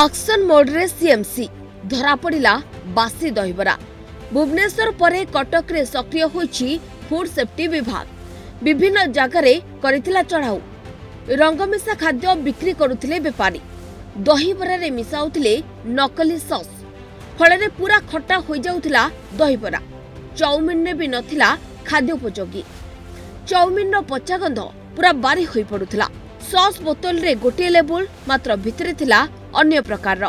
Action ମୋଡରେ CMC ଧରାପଡ଼ିଲା ବାସି ଦହିବରା। ଭୁବନେଶ୍ୱର ପରେ କଟକରେ ସକ୍ରିୟ ହୋଇଛି ଫୁଡ୍ ସେଫ୍ଟି ବିଭାଗ। ବିଭିନ୍ନ ଜାଗାରେ କରିଥିଲା ଚଢ଼ାଉ। ରଙ୍ଗମିଶା ଖାଦ୍ୟ ବିକ୍ରି କରୁଥିଲେ ବେପାରୀ। ଦହିବରାରେ ମିଶାଉଥିଲେ ନକଲି ସସ୍ ଫଳରେ ପୁରା ଖଟା ହୋଇଯାଉଥିଲା ଦହିବରା। ଚାଉମିନରେ ବି ନଥିଲା ଖାଦ୍ୟୋପଯୋଗୀ ଚାଉମିନର ପଚା ଗନ୍ଧ ପୁରା ବାରି ହୋଇପଡୁଥିଲା। ସସ୍ ବୋତଲରେ ଗୋଟିଏ ଲେବୁଲ ମାତ୍ର ଭିତରେ ଥିଲା ଅନ୍ୟ ପ୍ରକାରର।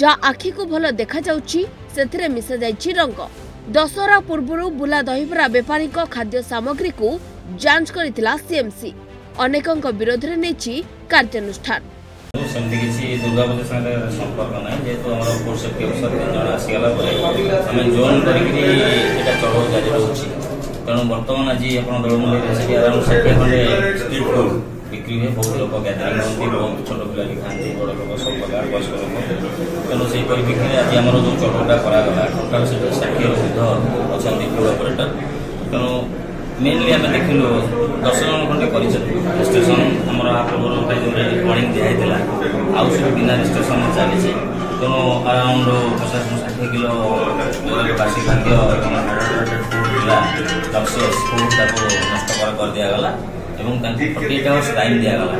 ଯାହା ଆଖିକୁ ଭଲ ଦେଖାଯାଉଛି ସେଥିରେ ମିଶାଯାଇଛି ରଙ୍ଗ। ଦଶହରା ପୂର୍ବରୁ ବୁଲା ଦହିବରା ବେପାରୀଙ୍କ ଖାଦ୍ୟ ସାମଗ୍ରୀକୁ ଯାଞ୍ଚ କରିଥିଲା ସିଏମ୍ସି ଅନେକଙ୍କ ବିରୋଧରେ ନେଇଛି କାର୍ଯ୍ୟାନୁଷ୍ଠାନ। ସେମିତି କିଛି ଦୁର୍ଗାପୂଜା ସାଙ୍ଗରେ ସମ୍ପର୍କ ନାହିଁ ଯେହେତୁ ଆମର ଅଫିସର ତିନି ଜଣ ଆସିଗଲା ପରେ ଆମେ ଜୋନ୍ କରିକିରି ଏଇଟା ଚଢ଼ଉ ଜାରି ରହୁଛି ତେଣୁ ବର୍ତ୍ତମାନ ଆଜି ଆପଣ ସେଠି ଆରାଉଣ୍ଡ ଷାଠିଏ ଖଣ୍ଡେ ଷ୍ଟ୍ରିଟ୍ ଫୁଡ୍ बिक्री में बहुत लोग गैदरिंग होती बहुत छोट पिला भी खाते बड़ लोक सब प्रकार वयस्क लोक तेणु से बिक्री आज आम जो चटटा करागला टोटाल से षाठी ऊर्ध अच्छा फुल अपरेटर तेणु मेनली आम देखिलु दस जन खंडे कर रेजिस्ट्रेसन आम पूर्व जो वार्णिंग दिखाई आउ सब बिना रेजिस्ट्रेसन चली ତେଣୁ ଆରାଉଣ୍ଡ ପଚାଶ ଷାଠିଏ କିଲୋ ବାସି ଖାଦ୍ୟ ଥିଲା ଲକ୍ସିୟସ୍ ଫୁଡ୍ ତାକୁ ନଷ୍ଟ କରା କରିଦିଆଗଲା ଏବଂ ତାଙ୍କୁ ଫର୍ଟି ଏଇଟ୍ ଆୱାର୍ସ ଟାଇମ୍ ଦିଆଗଲା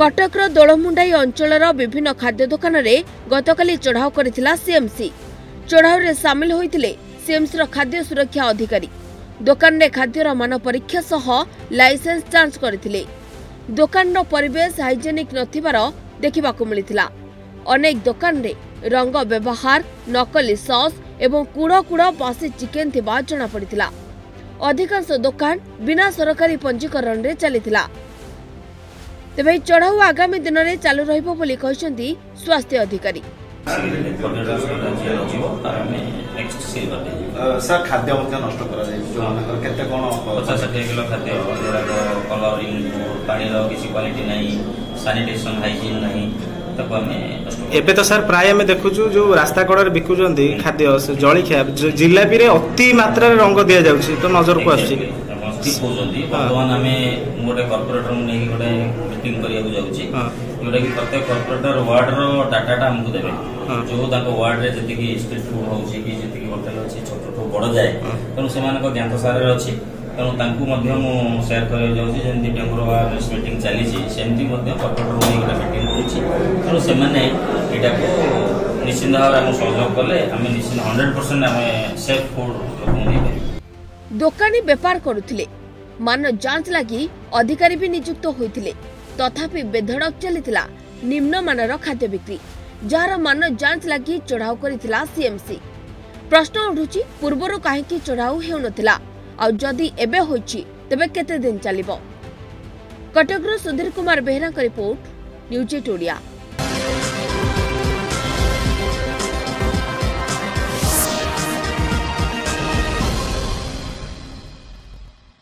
କଟକର ଦୋଳମୁଣ୍ଡାଇ ଅଞ୍ଚଳର ବିଭିନ୍ନ ଖାଦ୍ୟ ଦୋକାନରେ ଗତକାଲି ଚଢ଼ାଉ କରିଥିଲା ସିଏମ୍ସି ଚଢ଼ାଉରେ ସାମିଲ ହୋଇଥିଲେ ସିଏମ୍ସିର ଖାଦ୍ୟ ସୁରକ୍ଷା ଅଧିକାରୀ। ଦୋକାନରେ ଖାଦ୍ୟର ମାନ ପରୀକ୍ଷା ସହ ଲାଇସେନ୍ସ ଯାଞ୍ଚ କରିଥିଲେ। ଦୋକାନର ପରିବେଶ ହାଇଜେନିକ୍ ନଥିବାର ଦେଖିବାକୁ ମିଳିଥିଲା। ଅନେକ ଦୋକାନରେ ରଙ୍ଗ ବ୍ୟବହାର ନକଲି ସସ୍ ଏବଂ କୁଡ଼ କୁଡ଼ ବାସି ଚିକେନ ଥିବା ଜଣାପଡ଼ିଥିଲା। ଅଧିକାଂଶ ଦୋକାନ ବିନା ସରକାରୀ ପଞ୍ଜୀକରଣରେ ଚାଲିଥିଲା। ତେବେ ଏହି ଚଢ଼ାଉ ଆଗାମୀ ଦିନରେ ଚାଲୁ ରହିବ ବୋଲି କହିଛନ୍ତି ସ୍ୱାସ୍ଥ୍ୟ ଅଧିକାରୀ। ସାର୍ ଖାଦ୍ୟ ମଧ୍ୟ ନଷ୍ଟ କରାଯାଇଛି ଯୋଉମାନଙ୍କର କେତେ କଣ ପଚାଶ ଷାଠିଏ କିଲୋ ଖାଦ୍ୟ ଯୋଉଗୁଡ଼ାକ କଲରିଂ ପାଣିର କିଛି କ୍ୱାଲିଟି ନାହିଁ ସାନିଟେସନ ହାଇଜିନ୍ ନାହିଁ ତାକୁ ଆମେ ନଷ୍ଟ କରୁ। ଏବେ ତ ସାର୍ ପ୍ରାୟ ଆମେ ଦେଖୁଛୁ ଯୋଉ ରାସ୍ତା କଡ଼ରେ ବିକୁଛନ୍ତି ଖାଦ୍ୟ ସେ ଜଳଖିଆ ଜ- ଜିଲାପିରେ ଅତି ମାତ୍ରାରେ ରଙ୍ଗ ଦିଆଯାଉଛି ତ ନଜରକୁ ଆସୁଛି। ଆପଣ ଠିକ୍ କହୁଛନ୍ତି ବର୍ତ୍ତମାନ ଆମେ ମୁଁ ଗୋଟେ କର୍ପୋରେଟରଙ୍କୁ ନେଇକି ଗୋଟେ ମିଟିଂ କରିବାକୁ ଯାଉଛି ହଁ। ଯୋଉଟା କି ପ୍ରତ୍ୟେକ କର୍ପୋରେଟର ୱାର୍ଡର ଡାଟାଟା ଆମକୁ ଦେବେ। ହଁ। ଯୋଉ ତାଙ୍କ ୱାର୍ଡରେ ଯେତିକି ଷ୍ଟ୍ରିଟ୍ ଫୁଡ୍ ହଉଛି କି ଯେତିକି ହୋଟେଲ ଅଛି ଛୋଟଠୁ ବଡ଼ ଯାଏ। ହଁ। ତେଣୁ ସେମାନଙ୍କ ଜ୍ଞାତସାରରେ ଅଛି। ତେଣୁ ତାଙ୍କୁ ମଧ୍ୟ ମୁଁ ସେୟାର କରିବାକୁ ଯାଉଛି ଯେମିତି ଡେଙ୍ଗୁର ଆୱାରନେସ୍ ମିଟିଂ ଚାଲିଛି ସେମିତି ମଧ୍ୟ କର୍ପୋରେଟରଙ୍କୁ ନେଇ ଗୋଟେ ମିଟିଂ କରୁଛି ତେଣୁ ସେମାନେ ଏଇଟାକୁ ନିଶ୍ଚିନ୍ତ ଭାବରେ ଆମକୁ ସହଯୋଗ କଲେ। ଆମେ ନିଶ୍ଚିନ୍ତ ହଣ୍ଡ୍ରେଡ୍ ପରସେଣ୍ଟ ଆମେ ସେଫ୍ ଫୁଡ୍ ଲୋକଙ୍କୁ ଦେଇପାରିବୁ। ଦୋକାନୀ ବେପାର କରୁଥିଲେ। ମାନ ଯାଞ୍ଚ ଲାଗି ଅଧିକାରୀ ବି ନିଯୁକ୍ତ ହୋଇଥିଲେ। ତଥାପି ବେଧଡ଼କ ଚାଲିଥିଲା ନିମ୍ନମାନର ଖାଦ୍ୟ ବିକ୍ରି ଯାହାର ମାନ ଯାଞ୍ଚ ଲାଗି ଚଢ଼ାଉ କରିଥିଲା ସିଏମ୍ସି ପ୍ରଶ୍ନ ଉଠୁଛି ପୂର୍ବରୁ କାହିଁକି ଚଢ଼ାଉ ହେଉନଥିଲା? ଆଉ ଯଦି ଏବେ ହୋଇଛି ତେବେ କେତେ ଦିନ ଚାଲିବ? କଟକରୁ ସୁଧୀର କୁମାର ବେହେରାଙ୍କ ରିପୋର୍ଟ ନ୍ୟୁଜ୍ ଓଡ଼ିଆ।